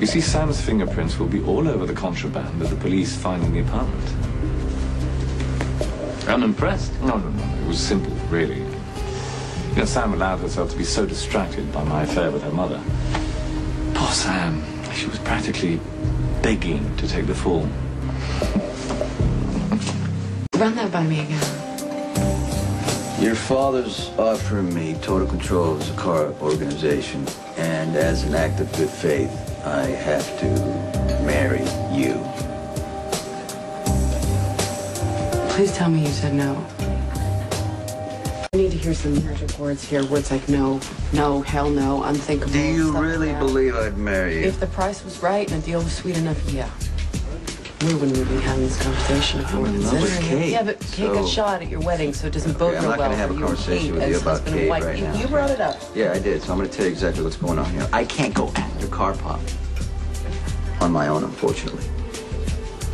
You see, Sam's fingerprints will be all over the contraband that the police find in the apartment. Unimpressed? No, no, no. It was simple, really. You know, Sam allowed herself to be so distracted by my affair with her mother. Poor Sam. She was practically begging to take the fall. Run that by me again. Your father's offering me total control of the car organization, and as an act of good faith, I have to marry you. Please tell me you said no. I need to hear some magic words here. Words like no, no, hell no, unthinkable. Do you like really that. believe I'd marry you? If the price was right and the deal was sweet enough, yeah. We wouldn't be having this conversation if we were I'm in love with considering it. Kate, Yeah, but Kate so- got shot at your wedding, so it doesn't bode Okay, I'm not gonna have a you conversation with you about Kate wife. right you, now. you brought it up. Yeah, I did. So I'm going to tell you exactly what's going on here. I can't go after Karpov on my own, unfortunately,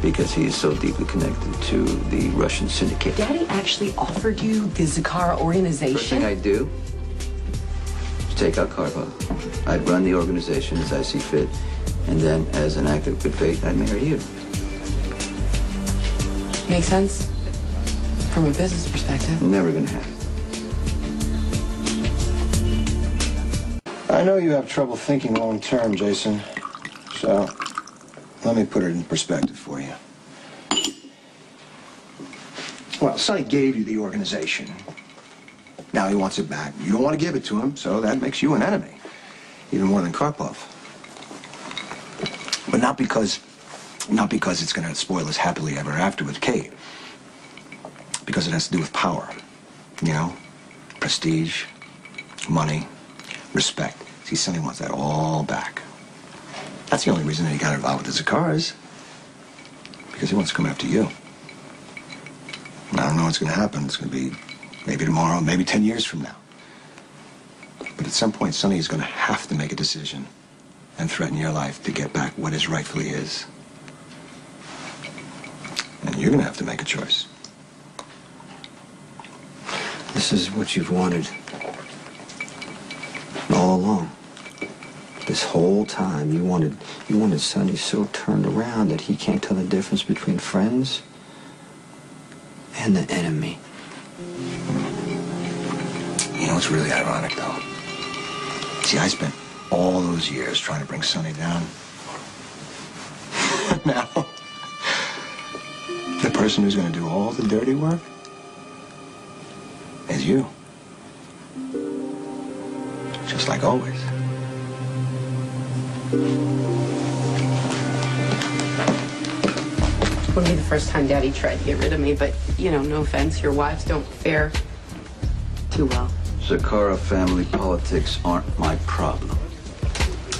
because he is so deeply connected to the Russian syndicate. Daddy actually offered you the Zacchara First organization. thing I do is take out Karpov. I'd run the organization as I see fit, and then, as an act of good faith, I'd marry you. Makes sense? From a business perspective. Never to happen. I know you have trouble thinking long term, Jason. So, let me put it in perspective for you. Well, Sonny gave you the organization. Now he wants it back. You don't want to give it to him, so that makes you an enemy. Even more than Karpov. But not because, not because it's going to spoil us happily ever after with Kate. Because it has to do with power. You know? Prestige, money, respect. See, Sonny wants that all back. That's the only reason that he got involved with the Zaccharas. Because he wants to come after you. And I don't know what's going to happen. It's going to be maybe tomorrow, maybe 10 years from now. But at some point, Sonny is going to have to make a decision and threaten your life to get back what is rightfully his. You're going to have to make a choice. This is what you've wanted all along. This whole time you wanted you wanted Sonny so turned around that he can't tell the difference between friends and the enemy. You know, it's really ironic, though. See, I spent all those years trying to bring Sonny down. now, person who's going to do all the dirty work is you. Just like always. Wouldn't be the first time Daddy tried to get rid of me, but, you know, no offense, your wives don't fare too well. Zacchara family politics aren't my problem.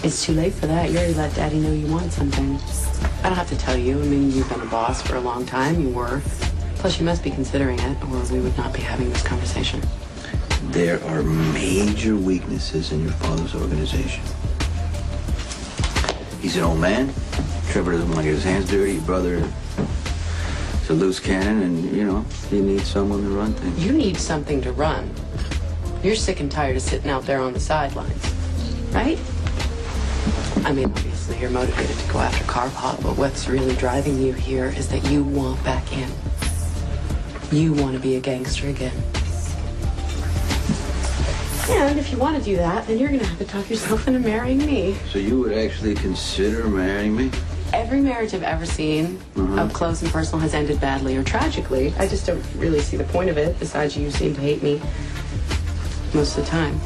It's too late for that. You already let Daddy know you want something. I don't have to tell you. I mean, you've been a boss for a long time. You were. Plus, you must be considering it, or we would not be having this conversation. There are major weaknesses in your father's organization. He's an old man. Trevor doesn't want to get his hands dirty. Your brother is a loose cannon, and, you know, he needs someone to run things. You need something to run. You're sick and tired of sitting out there on the sidelines, right? I mean, obviously, you're motivated to go after Karpov, but what's really driving you here is that you want back in. You want to be a gangster again. And if you want to do that, then you're going to have to talk yourself into marrying me. So you would actually consider marrying me? Every marriage I've ever seen, uh-huh. up close and personal, has ended badly or tragically. I just don't really see the point of it. Besides, you seem to hate me most of the time.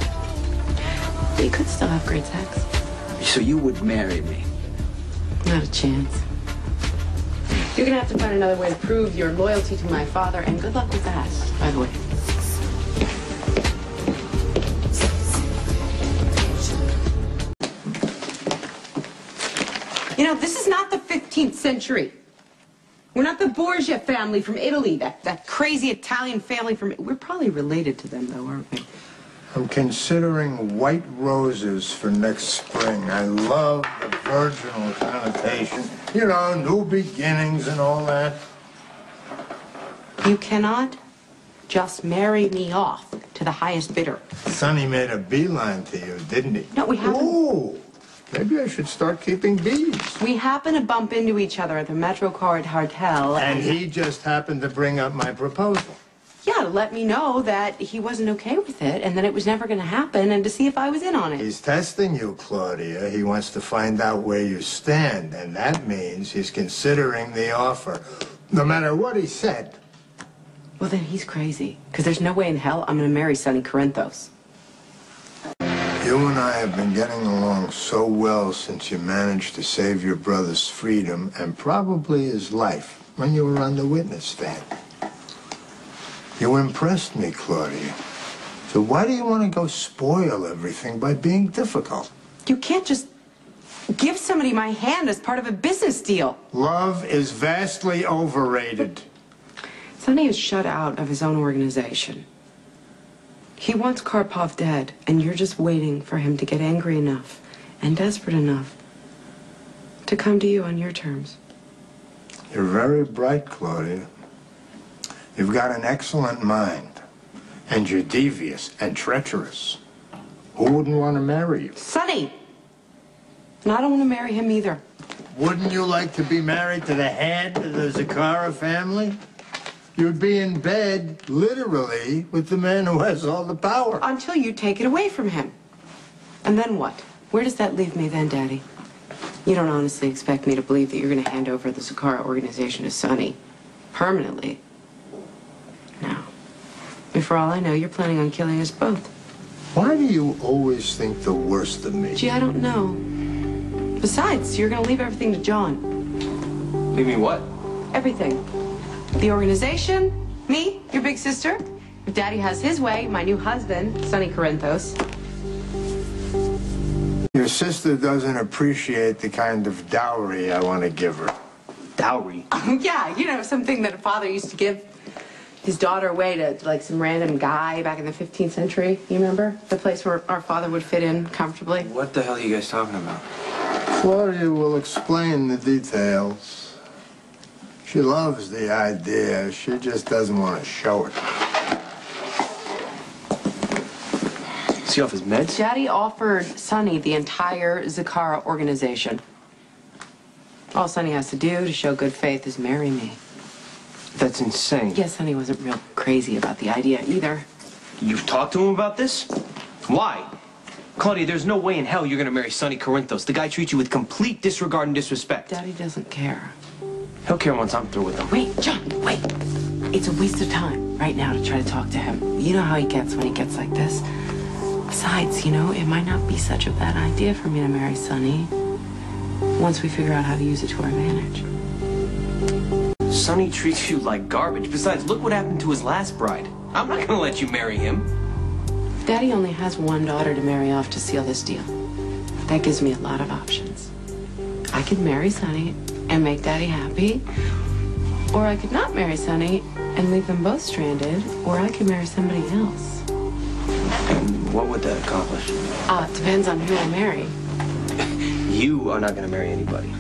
But you could still have great sex. So you would marry me? Not a chance. You're gonna have to find another way to prove your loyalty to my father, and good luck with that, by the way. You know, this is not the 15th century. We're not the Borgia family from Italy, that, that crazy Italian family from. We're probably related to them, though, aren't we? I'm considering white roses for next spring. I love the virginal connotation. You know, new beginnings and all that. You cannot just marry me off to the highest bidder. Sonny made a beeline to you, didn't he? No, we haven't. Ooh, Maybe I should start keeping bees. We happen to bump into each other at the Metro Court Hotel. And he just happened to bring up my proposal. Yeah, to let me know that he wasn't okay with it and that it was never going to happen and to see if I was in on it. He's testing you, Claudia. He wants to find out where you stand, and that means he's considering the offer. No matter what he said. Well, then he's crazy. Because there's no way in hell I'm going to marry Sonny Corinthos. You and I have been getting along so well since you managed to save your brother's freedom and probably his life when you were on the witness stand. You impressed me, Claudia. So why do you want to go spoil everything by being difficult? You can't just give somebody my hand as part of a business deal. Love is vastly overrated. Sonny is shut out of his own organization. He wants Karpov dead, and you're just waiting for him to get angry enough and desperate enough to come to you on your terms. You're very bright, Claudia. You've got an excellent mind. And you're devious and treacherous. Who wouldn't want to marry you? Sonny! And I don't want to marry him either. Wouldn't you like to be married to the head of the Zacchara family? You'd be in bed, literally, with the man who has all the power. Until you take it away from him. And then what? Where does that leave me then, Daddy? You don't honestly expect me to believe that you're going to hand over the Zacchara organization to Sonny permanently. No. And for all I know, you're planning on killing us both. Why do you always think the worst of me? Gee, I don't know. Besides, you're going to leave everything to John. Leave me what? Everything. The organization, me, your big sister. If Daddy has his way, my new husband, Sonny Corinthos. Your sister doesn't appreciate the kind of dowry I want to give her. Dowry. yeah, you know, something that a father used to give his daughter away to like some random guy back in the 15th century. You remember? The place where our father would fit in comfortably. What the hell are you guys talking about? Claudia will explain the details. She loves the idea. She just doesn't want to show it. Is he off his meds? Daddy offered Sonny the entire Zacchara organization. All Sonny has to do to show good faith is marry me. That's insane. Yes, Sonny wasn't real crazy about the idea either. You've talked to him about this? Why? Claudia, there's no way in hell you're gonna marry Sonny Corinthos. The guy treats you with complete disregard and disrespect. Daddy doesn't care. He'll care once I'm through with him. Wait, John, wait. It's a waste of time right now to try to talk to him. You know how he gets when he gets like this. Besides, you know, it might not be such a bad idea for me to marry Sonny once we figure out how to use it to our advantage. Sonny treats you like garbage. Besides, look what happened to his last bride. I'm not gonna let you marry him. Daddy only has one daughter to marry off to seal this deal. That gives me a lot of options. I could marry Sonny and make Daddy happy, or I could not marry Sonny and leave them both stranded, or I could marry somebody else. And what would that accomplish? Ah, it depends on who I marry. You are not gonna marry anybody.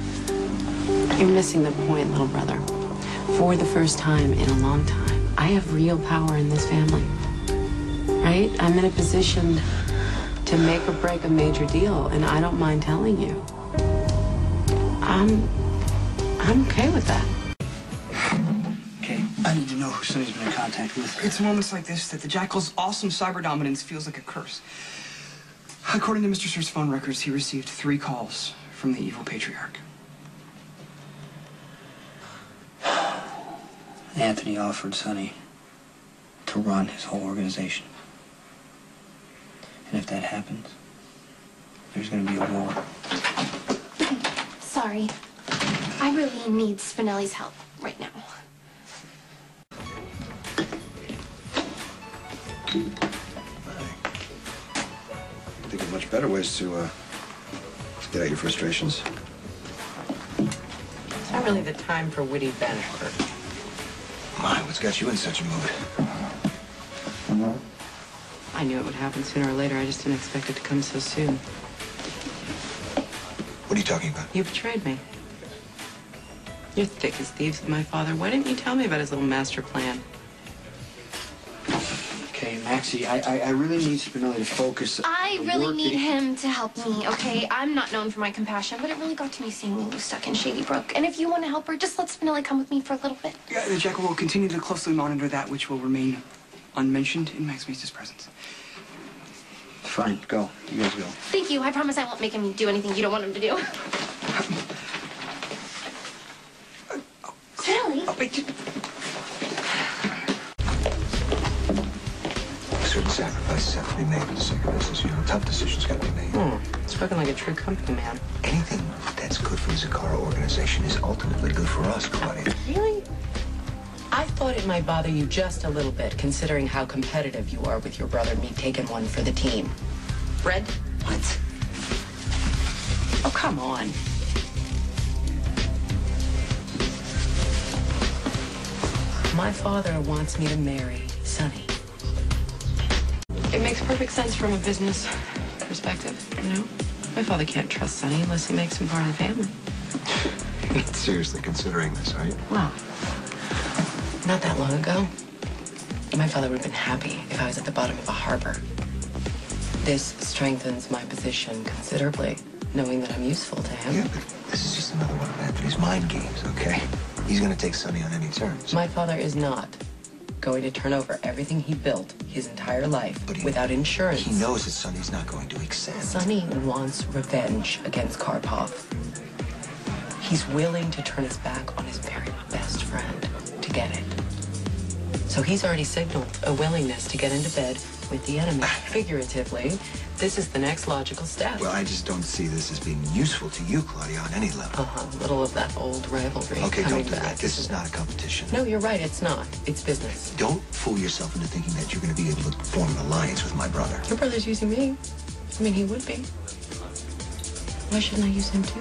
You're missing the point, little brother. For the first time in a long time, I have real power in this family. Right? I'm in a position to make or break a major deal, and I don't mind telling you. I'm I'm okay with that. Okay, I need to know who Sonny's been in contact with. It's moments like this that the Jackal's awesome cyber dominance feels like a curse. According to Mr. Sir's phone records, he received three calls from the evil patriarch. Anthony offered Sonny to run his whole organization. And if that happens, there's gonna be a war. Sorry. I really need Spinelli's help right now. I think of much better ways to, uh, to get out your frustrations. It's not really the time for witty banter. My, what's got you in such a mood? I knew it would happen sooner or later. I just didn't expect it to come so soon. What are you talking about? You betrayed me. You're thick as thieves with my father. Why didn't you tell me about his little master plan? Okay, Maxie, I, I, I really need Spinelli to focus. I really need that- him to help me, okay? I'm not known for my compassion, but it really got to me seeing Lulu stuck in Shady Brook. And if you want to help her, just let Spinelli come with me for a little bit. Yeah, the Jackal will continue to closely monitor that which will remain unmentioned in Maximista's presence. Fine, go. You guys go. Thank you. I promise I won't make him do anything you don't want him to do. Spinelli. Oh, wait, sacrifices have to be made for the sake of business. You know, tough decisions got to be made. Hmm. Spoken like a true company man. Anything that's good for the Zacchara organization is ultimately good for us, Claudia. Really? I thought it might bother you just a little bit, considering how competitive you are with your brother and me taking one for the team. Red? What? Oh, come on. My father wants me to marry Sonny. Makes perfect sense from a business perspective, you know? My father can't trust Sonny unless he makes him part of the family. You're Seriously considering this, right? Well, not that long ago, my father would have been happy if I was at the bottom of a harbor. This strengthens my position considerably, knowing that I'm useful to him. Yeah, but this is just another one of Anthony's mind games, okay? He's gonna take Sonny on any terms. My father is not going to turn over everything he built his entire life But he- without insurance. He knows that Sonny's not going to accept. Sonny wants revenge against Karpov. He's willing to turn his back on his very best friend to get it. So he's already signaled a willingness to get into bed with the enemy. Ah. Figuratively, this is the next logical step. Well, I just don't see this as being useful to you, Claudia, on any level. uh-huh, little of that old rivalry Okay, don't do back. that. This is not a competition. No, you're right. It's not. It's business. Don't fool yourself into thinking that you're going to be able to form an alliance with my brother. Your brother's using me. I mean, he would be. Why shouldn't I use him too?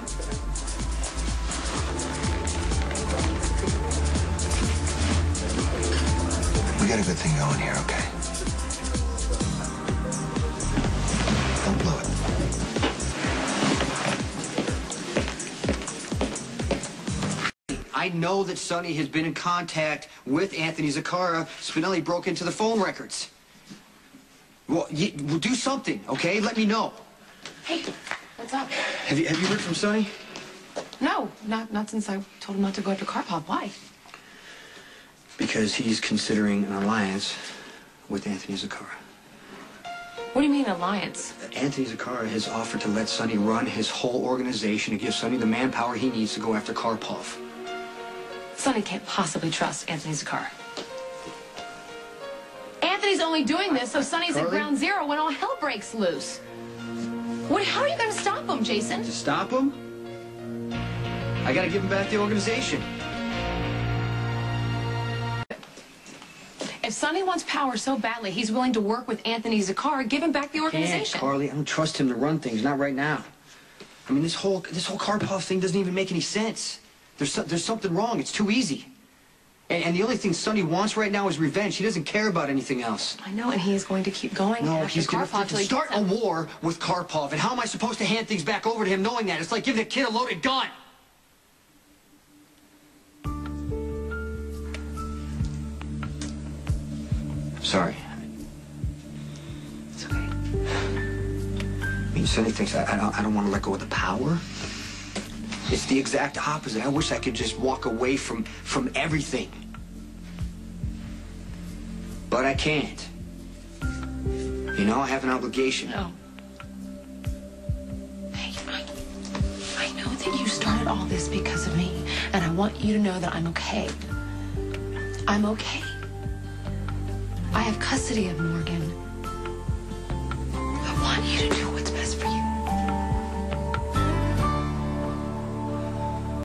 We got a good thing going here, okay? Know that Sonny has been in contact with Anthony Zacchara. Spinelli broke into the phone records. Well, y well, do something, okay? Let me know. Hey, what's up? Have you, have you heard from Sonny? No, not not since I told him not to go after Karpov. Why? Because he's considering an alliance with Anthony Zacchara. What do you mean alliance? Anthony Zacchara has offered to let Sonny run his whole organization and give Sonny the manpower he needs to go after Karpov. Sonny can't possibly trust Anthony Zakar. Anthony's only doing this so Sonny's at ground zero when all hell breaks loose. What? How are you going to stop him, Jason? To stop him, I gotta give him back the organization. If Sonny wants power so badly, he's willing to work with Anthony Zakar. Give him back the organization. Can't. Carly. I don't trust him to run things. Not right now. I mean, this whole this whole Karpov thing doesn't even make any sense. There's so, there's something wrong. It's too easy. And, and the only thing Sonny wants right now is revenge. He doesn't care about anything else. I know, and he is going to keep going No, after he's Karpov he start a war with Karpov. And how am I supposed to hand things back over to him knowing that? It's like giving a kid a loaded gun. Sorry. It's okay. I mean, Sonny thinks I, I, don't, I don't want to let go of the power. It's the exact opposite. I wish I could just walk away from, from everything. But I can't. You know, I have an obligation. No. Hey, I, I know that you started all this because of me, and I want you to know that I'm okay. I'm okay. I have custody of Morgan. I want you to do